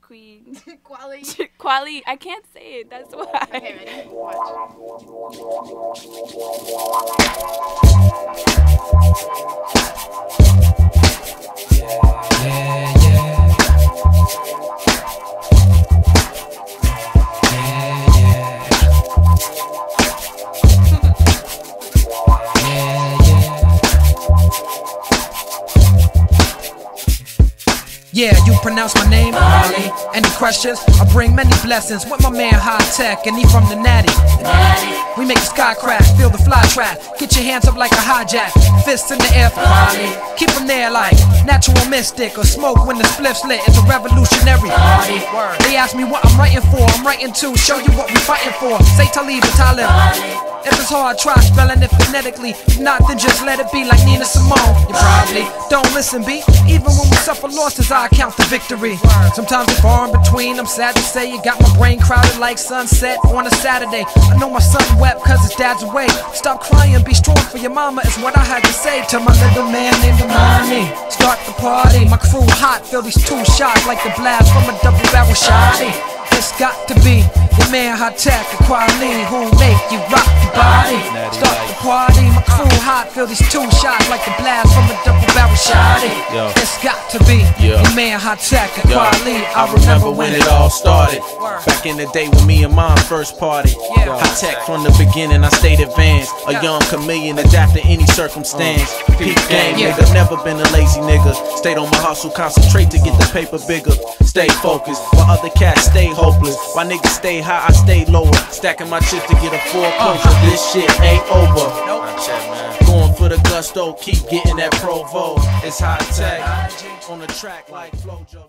Queen. Quali. Quali. I can't say it. That's why. Okay, ready? Watch. Yeah, yeah. Yeah, yeah. Yeah, Yeah, you pronounce my name, Harley. Any questions? I bring many blessings with my man Hi-Tek, and he from the Natty. We make the sky crack, feel the fly trap. Get your hands up like a hijack, fists in the air for Harley. Keep them there like natural mystic or smoke when the spliff's lit. It's a revolutionary party. They ask me what I'm writing for. I'm writing to show you what we fighting for. Say Talib and Talib. If it's hard, try spelling it phonetically. If not, then just let it be like Nina Simone. You probably don't listen, B. Even when we suffer losses, I count the victory. Sometimes it's far in between. I'm sad to say you got my brain crowded like sunset on a Saturday. I know my son wept cause his dad's away. Stop crying, be strong for your mama, is what I had to say to my little man named Amani. Start the party, my crew hot, feel these two shots like the blast from a double barrel shotty. It's got to be your man Hi-Tek and Kweli who make you rock feel these two shots like the blast from a double barrel shotty. Yo. It's got to be Yeah. your man Hi-Tek and Yo, Kweli. I remember when it all started. Back in the day when me and mom first party. Yeah. Hi-Tek from the beginning, I stayed advanced. A young chameleon, adapt to any circumstance. Uh, Peak game, Yeah. nigga. Never been a lazy nigga. Stayed on my hustle, concentrate to get the paper bigger. Stay focused, while other cats stay hopeless. Why niggas stay high, I stay lower. Stacking my chips to get a foreclosure. Uh. This shit ain't over. Gusto, keep getting that provo. It's high tech on the track like Flojo.